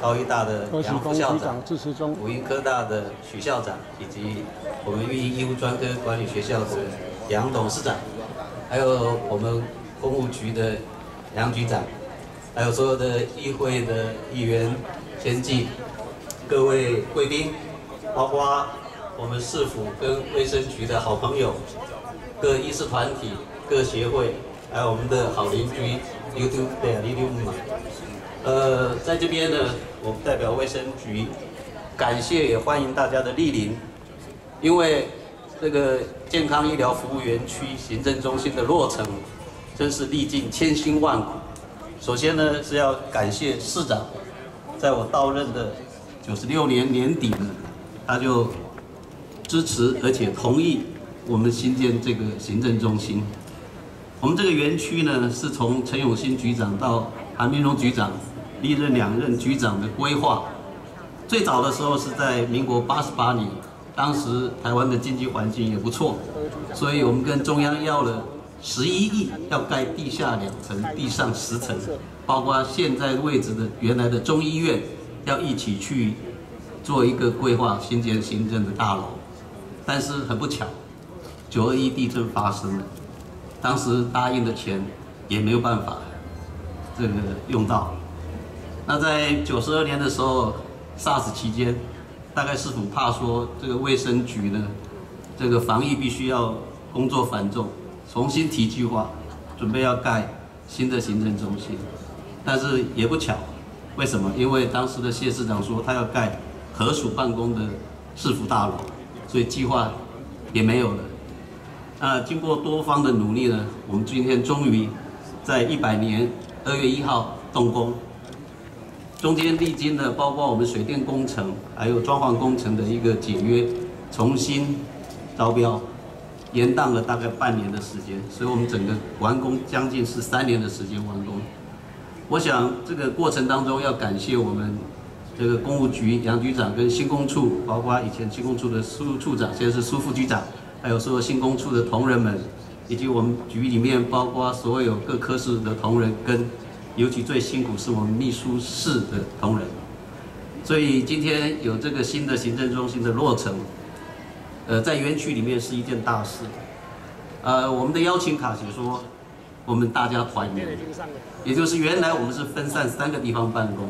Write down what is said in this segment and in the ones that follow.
高医大的杨副校长、支持中，武英科大的许校长，以及我们育婴医务专科管理学校的杨董事长，还有我们公务局的杨局长，还有所有的议会的议员、先进各位贵宾，包括我们市府跟卫生局的好朋友，各医师团体、各协会，还有我们的好邻居。溜溜对啊，溜溜嘛。呃，在这边呢，我代表卫生局，感谢也欢迎大家的莅临。因为这个健康医疗服务园区行政中心的落成，真是历尽千辛万苦。首先呢，是要感谢市长，在我到任的九十六年年底呢，他就支持而且同意我们新建这个行政中心。我们这个园区呢，是从陈永新局长到韩明荣局长历任两任局长的规划。最早的时候是在民国八十八年，当时台湾的经济环境也不错，所以我们跟中央要了十一亿，要盖地下两层、地上十层，包括现在位置的原来的中医院，要一起去做一个规划新建行政的大楼。但是很不巧，九二一地震发生了。当时答应的钱也没有办法这个用到。那在九十二年的时候，SARS 期间，大概是否怕说这个卫生局呢，这个防疫必须要工作繁重，重新提计划，准备要盖新的行政中心。但是也不巧，为什么？因为当时的谢市长说他要盖合署办公的市府大楼，所以计划也没有了。呃经过多方的努力呢，我们今天终于在一百年二月一号动工。中间历经了包括我们水电工程，还有装潢工程的一个解约，重新招标，延宕了大概半年的时间，所以我们整个完工将近是三年的时间完工。我想这个过程当中要感谢我们这个公务局杨局长跟新工处，包括以前新工处的苏处长，现在是苏副局长。还有所有新工处的同仁们，以及我们局里面包括所有各科室的同仁，跟尤其最辛苦是我们秘书室的同仁。所以今天有这个新的行政中心的落成，呃，在园区里面是一件大事。呃，我们的邀请卡写说，我们大家团圆，也就是原来我们是分散三个地方办公，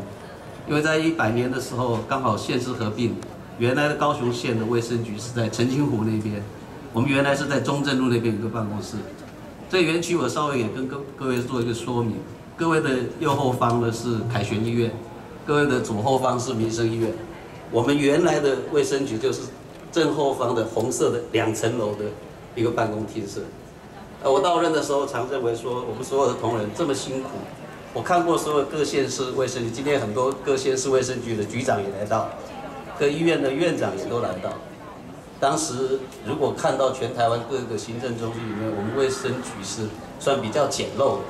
因为在一百年的时候刚好县市合并，原来的高雄县的卫生局是在澄清湖那边。我们原来是在中正路那边有个办公室，这园区我稍微也跟各各位做一个说明。各位的右后方呢是凯旋医院，各位的左后方是民生医院。我们原来的卫生局就是正后方的红色的两层楼的一个办公厅室。呃，我到任的时候常认为说，我们所有的同仁这么辛苦，我看过所有各县市卫生局，今天很多各县市卫生局的局长也来到，各医院的院长也都来到。当时如果看到全台湾各个行政中心里面，我们卫生局是算比较简陋的，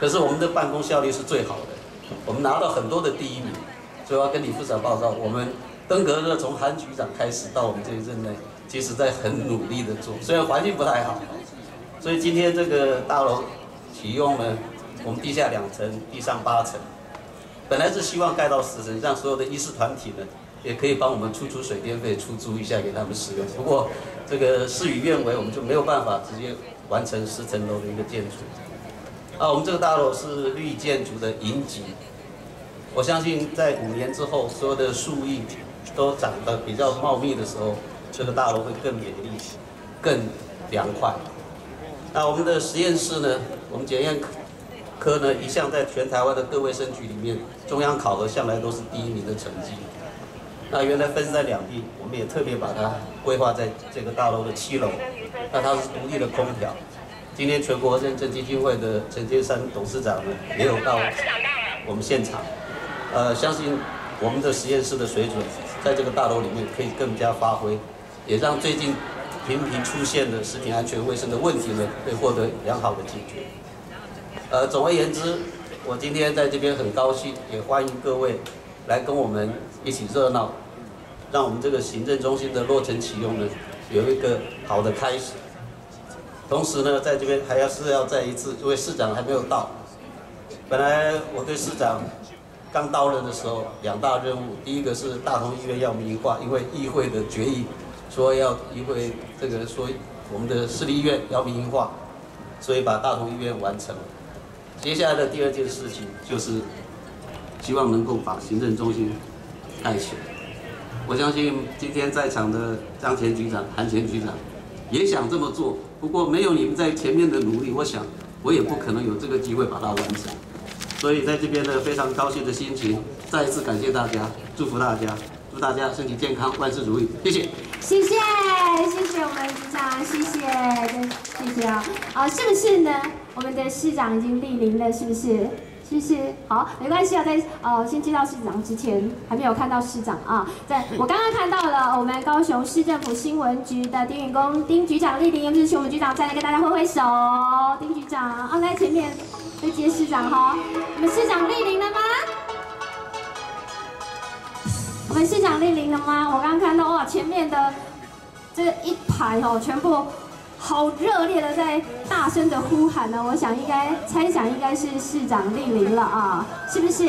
可是我们的办公效率是最好的，我们拿到很多的第一名。所以要跟李副长报告，我们登革热从韩局长开始到我们这一任内，其实在很努力的做，虽然环境不太好。所以今天这个大楼启用呢，我们地下两层，地上八层，本来是希望盖到十层，让所有的医师团体呢。也可以帮我们出出水电费，出租一下给他们使用。不过这个事与愿违，我们就没有办法直接完成十层楼的一个建筑。啊，我们这个大楼是绿建筑的银级，我相信在五年之后，所有的树荫都长得比较茂密的时候，这个大楼会更美丽、更凉快。那我们的实验室呢？我们检验科呢，一向在全台湾的各卫生局里面，中央考核向来都是第一名的成绩。那原来分在两地，我们也特别把它规划在这个大楼的七楼。那它是独立的空调。今天全国认证基金会的陈建山董事长呢，也有到我们现场。呃，相信我们的实验室的水准，在这个大楼里面可以更加发挥，也让最近频频出现的食品安全卫生的问题呢，会获得良好的解决。呃，总而言之，我今天在这边很高兴，也欢迎各位。来跟我们一起热闹，让我们这个行政中心的落成启用呢，有一个好的开始。同时呢，在这边还要是要再一次，因为市长还没有到。本来我对市长刚。到任的时候，两大任务，第一个是大同医院要民营化，因为议会的决议说要议会这个说我们的私立医院要民营化，所以把大同医院完成了。接下来的第二件事情就是希望能够把行政中心盖起来。我相信今天在场的张前局长、韩前局长也想这么做，不过没有你们在前面的努力，我想我也不可能有这个机会把它完成。所以在这边呢，非常高兴的心情，再一次感谢大家，祝福大家，祝大家身体健康，万事如意，谢谢。谢谢，谢谢我们局长，谢谢，谢谢啊，啊，是不是呢？我们的市长已经莅临了，是不是？谢谢？好，没关系啊，在呃先接到市长之前，还没有看到市长啊。在我刚刚看到了我们高雄市政府新闻局的丁允恭丁局长莅临，也就是我们局长再来跟大家挥挥手，丁局长啊，在前面在接市长哈，我们市长莅临了吗？我们市长莅临了吗？我刚刚看到哇，前面的这一排哦，全部。好热烈的在大声的呼喊呢！我想应该猜想应该是市长莅临了啊，是不是？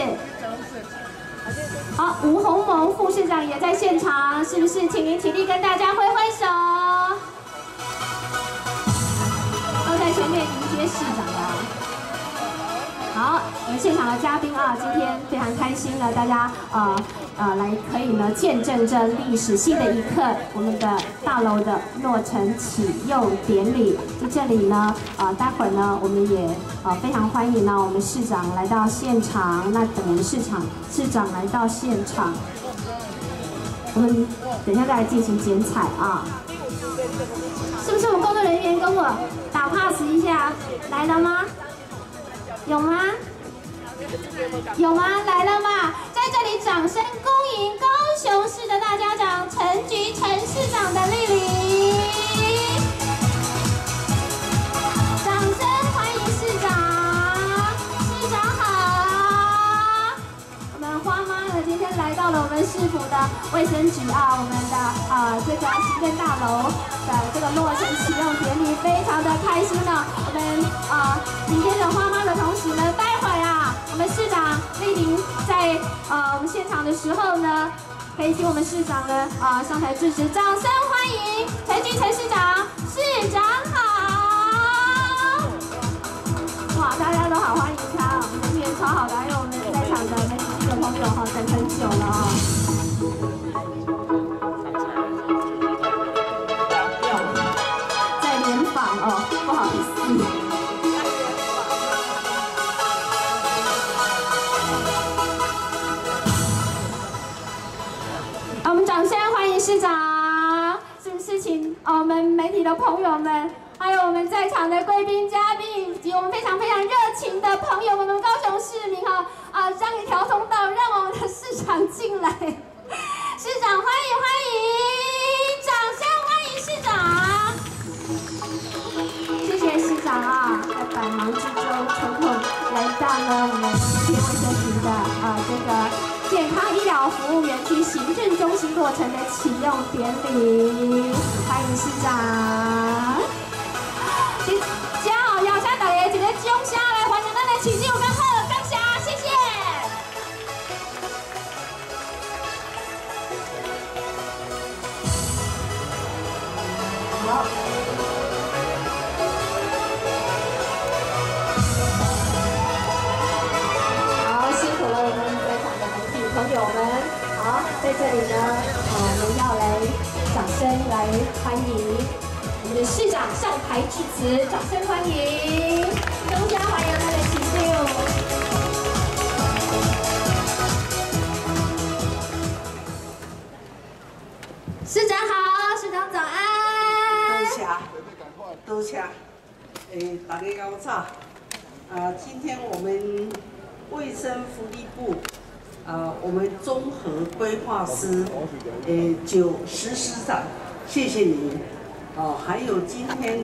好，吴鸿蒙副市长也在现场，是不是？请您起立跟大家挥挥手，都在前面迎接市长的。好，我们现场的嘉宾啊，今天非常开心了，大家呃呃来可以呢见证这历史性的一刻，我们的大楼的落成启用典礼。在这里呢，呃，待会儿呢，我们也呃非常欢迎呢我们市长来到现场。那等我们市场市长来到现场，我们等一下再来进行剪彩啊。是不是我们工作人员跟我打 pass 一下来了吗？有吗？有吗？来了吗？掌声恭迎高雄市的大家长陈菊陈市长的莅临，掌声欢迎市长，市长好。我们花妈呢，今天来到了我们市府的卫生局啊，我们的啊这个行政大楼的这个落成启用典礼，非常的开心呢。我们啊，紧接着花妈的同时呢，待会啊，我们市长在呃我们现场的时候呢，可以请我们市长呢啊上台致辞，掌声欢迎陈菊陈市长，市长好！哇，大家都好欢迎他，我们的资源超好的，还有我们在场的媒体的朋友哈，等很久了啊。的朋友们，还有我们在场的贵宾嘉宾，以及我们非常非常热情的朋友们，我们高雄市民哈啊，让一条通道，让我们的市长进来。市长欢迎欢迎，掌声欢迎市长。谢谢市长啊，在百忙之中抽空来到了我们市卫生局的啊这个健康医疗服务园区行政中心落成的启用典礼，欢迎市长。在这里呢，呃我们要来掌声来欢迎我们的市长上台致辞，掌声欢迎，中家欢迎他的起立。市长好，市长早安。多谢，多谢，诶，大家好早。啊，今天我们卫生福利部，啊，我们综合规划师，诶，九石师长，谢谢您。哦，还有今天。